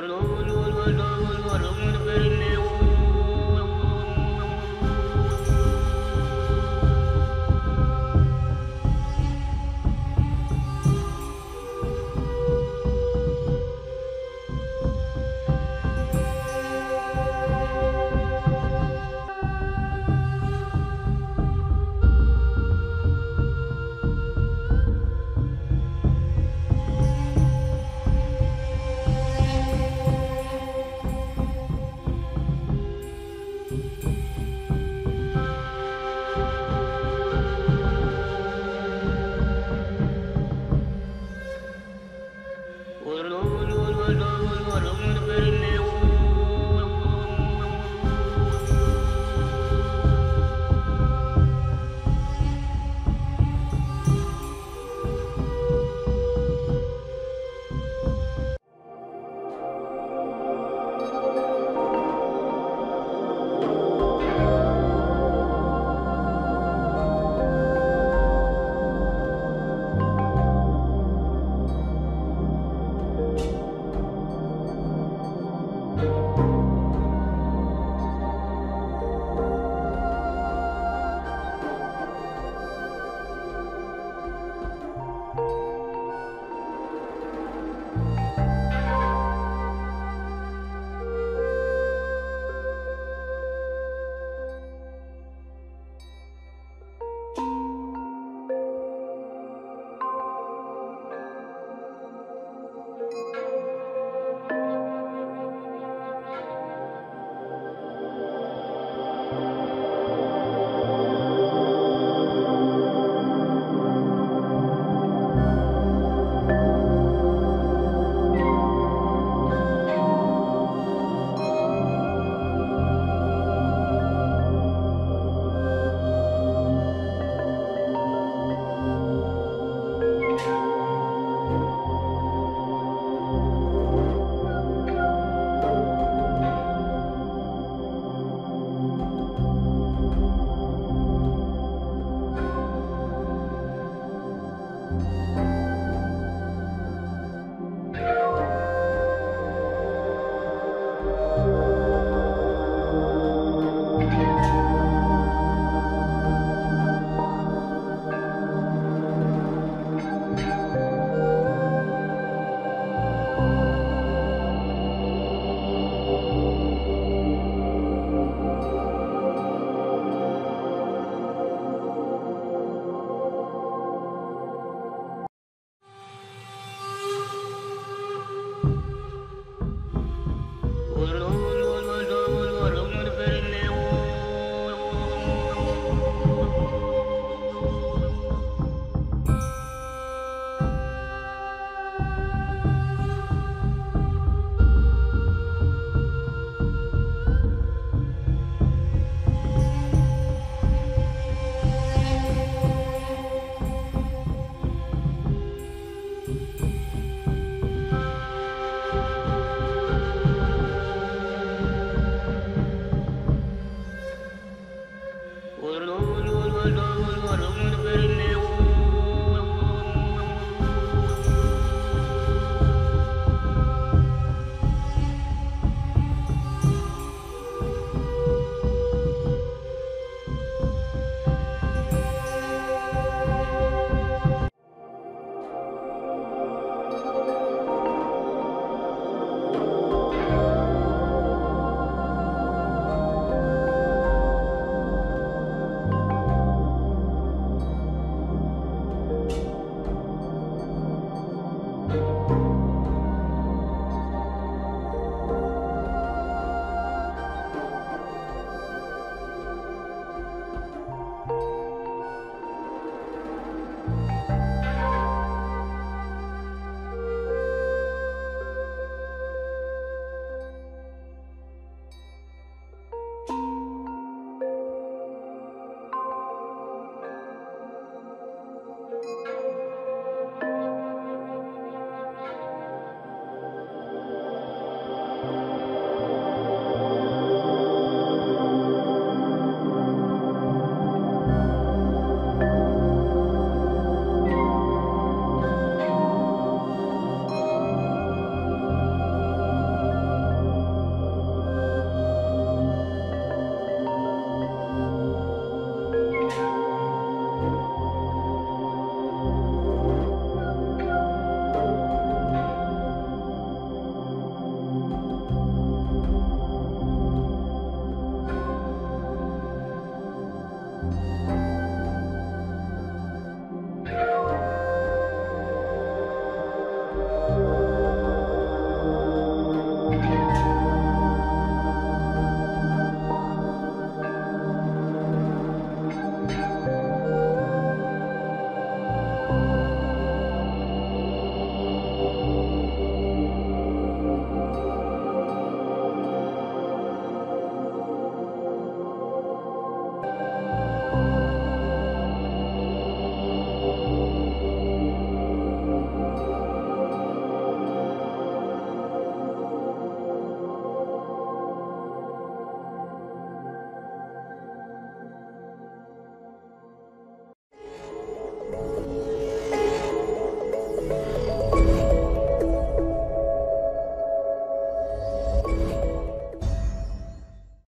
Lord.